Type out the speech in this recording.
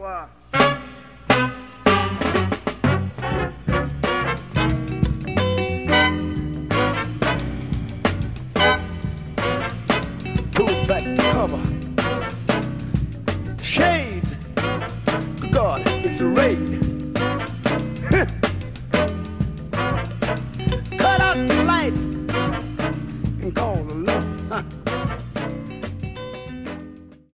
Ottawa. Pull back the cover. Shades. Good God, it's a raid. Cut out the lights and call the Lord.